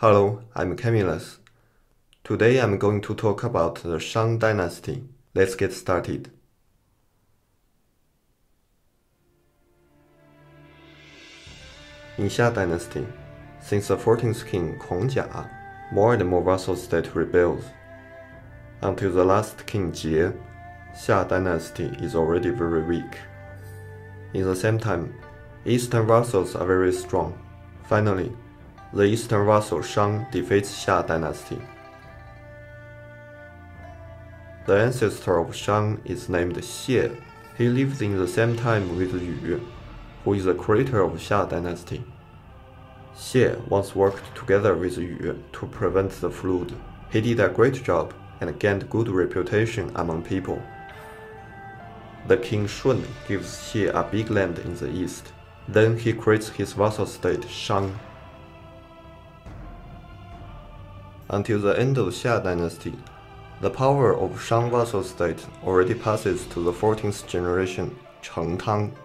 Hello, I'm Camillus. Today I'm going to talk about the Shang dynasty. Let's get started. In Xia dynasty, since the 14th king Kongjia, more and more vassal state rebels. Until the last king Jie, Xia dynasty is already very weak. In the same time, eastern vassals are very strong. Finally, the eastern vassal Shang defeats Xia dynasty. The ancestor of Shang is named Xie. He lived in the same time with Yu, who is the creator of Xia dynasty. Xie once worked together with Yu to prevent the flood. He did a great job and gained good reputation among people. The king Shun gives Xie a big land in the east. Then he creates his vassal state Shang. Until the end of Xia dynasty, the power of Shang vassal state already passes to the 14th generation, Cheng Tang.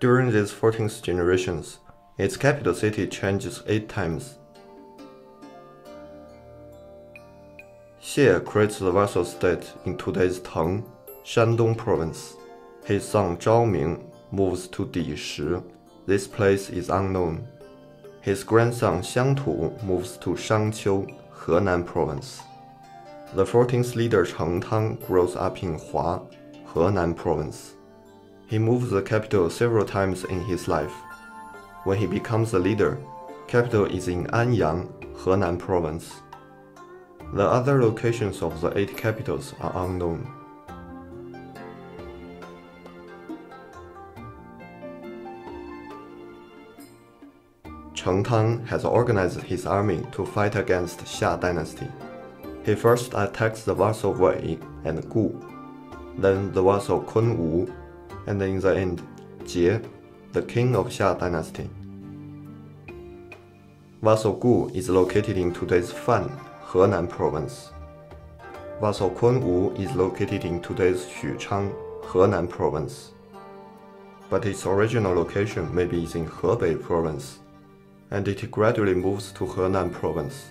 During these 14th generations, its capital city changes eight times. Xie creates the vassal state in today's Teng, Shandong province. His son Zhao Ming moves to Dishi. This place is unknown. His grandson Xiang Tu moves to Shangqiu, Henan province. The 14th leader Cheng Tang grows up in Hua, Henan province. He moves the capital several times in his life. When he becomes the leader, capital is in Anyang, Henan province. The other locations of the eight capitals are unknown. Cheng Tang has organized his army to fight against Xia dynasty. He first attacks the vassal Wei and Gu, then the vassal Kun Wu, and in the end, Jie, the king of Xia dynasty. Vassal Gu is located in today's Fan, Henan province. Vassal Kun Wu is located in today's Xuchang, Henan province. But its original location maybe is in Hebei province, and it gradually moves to Henan province.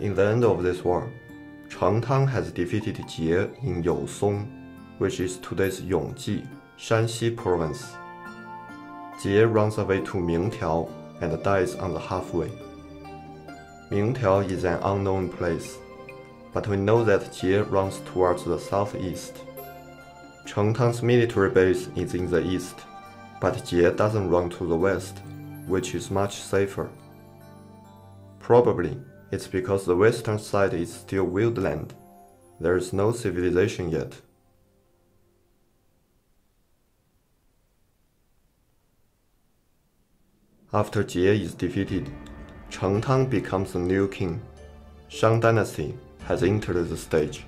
In the end of this war, Cheng Tang has defeated Jie in Yousong, which is today's Yongji, Shanxi province. Jie runs away to Mingtiao and dies on the halfway. Mingtiao is an unknown place, but we know that Jie runs towards the southeast. Cheng Tang's military base is in the east, but Jie doesn't run to the west, which is much safer. Probably it's because the western side is still wildland. There is no civilization yet. After Jie is defeated, Cheng Tang becomes the new king. Shang dynasty has entered the stage.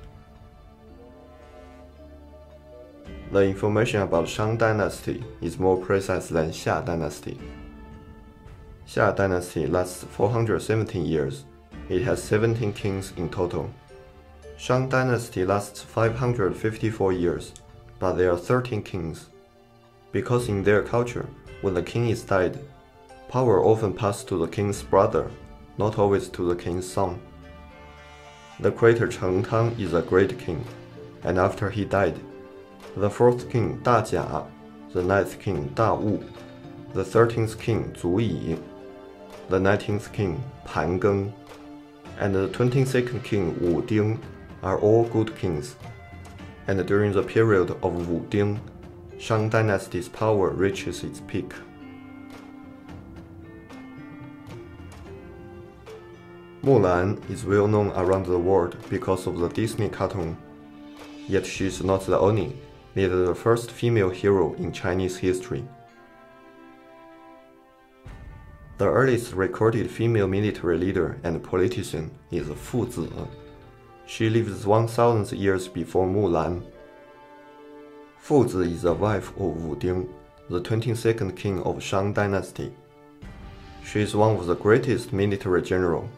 The information about Shang dynasty is more precise than Xia dynasty. Xia dynasty lasts 417 years. It has 17 kings in total. Shang dynasty lasts 554 years, but there are 13 kings. Because in their culture, when the king is died, power often passed to the king's brother, not always to the king's son. The creator Cheng Tang is a great king, and after he died, the fourth king Da Jia, the ninth king Da Wu, the thirteenth king Zu Yi, the nineteenth king Pan Geng, and the twenty-second king Wu Ding are all good kings. And during the period of Wu Ding, Shang dynasty's power reaches its peak. Mulan is well known around the world because of the Disney cartoon. Yet she is not the only, neither the first female hero in Chinese history. The earliest recorded female military leader and politician is Fu Zi. She lives 1000 years before Mulan. Fu Zi is the wife of Wu Ding, the 22nd king of Shang dynasty. She is one of the greatest military general,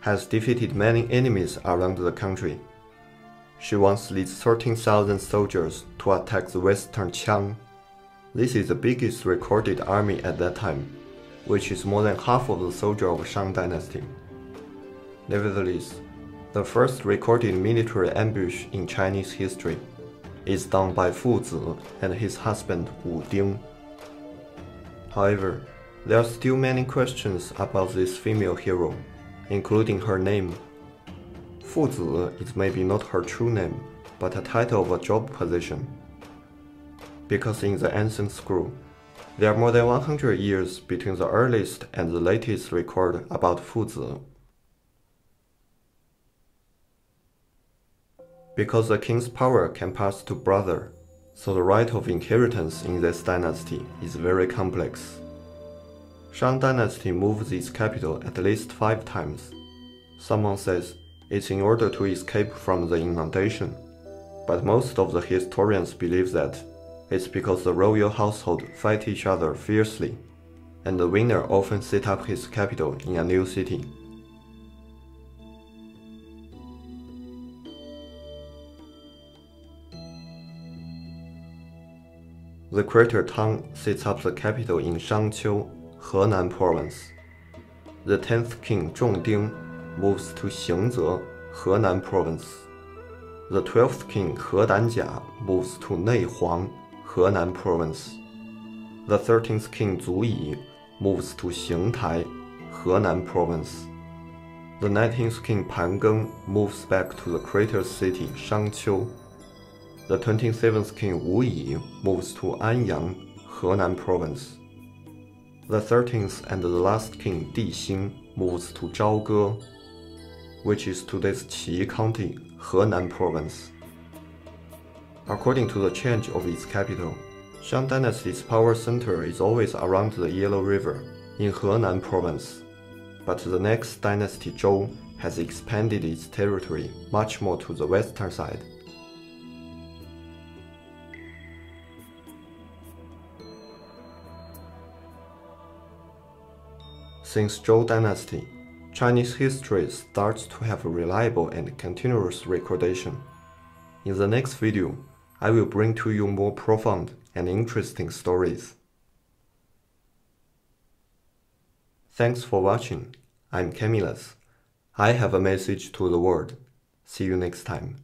has defeated many enemies around the country. she once leads 13,000 soldiers to attack the western Qiang. This is the biggest recorded army at that time, which is more than half of the soldiers of Shang dynasty. Nevertheless, the first recorded military ambush in Chinese history is done by Fu Zi and his husband Wu Ding. However, there are still many questions about this female hero, including her name. Fu Zi is maybe not her true name, but a title of a job position. Because in the ancient scroll, there are more than 100 years between the earliest and the latest record about Fu Zi. Because the king's power can pass to brother, so the right of inheritance in this dynasty is very complex. Shang dynasty moved its capital at least five times. Someone says it's in order to escape from the inundation, but most of the historians believe that it's because the royal household fight each other fiercely, and the winner often set up his capital in a new city. The Crater Tang sets up the capital in Shangqiu, Henan province. The 10th king Zhongding moves to Xingze, Henan province. The 12th king He Danjia moves to Neihuang, Henan province. The 13th king Zu Yi moves to Xingtai, Henan province. The 19th king Pan Geng moves back to the crater city Shangqiu, the 27th king Wu Yi moves to Anyang, Henan province. The 13th and the last king Di Xing moves to Zhaoge, which is today's Qi County, Henan province. According to the change of its capital, Shang dynasty's power center is always around the Yellow River in Henan province, but the next dynasty Zhou has expanded its territory much more to the western side. Since Zhou dynasty, Chinese history starts to have a reliable and continuous recordation. In the next video, I will bring to you more profound and interesting stories. Thanks for watching. I'm Camillus. I have a message to the world. See you next time.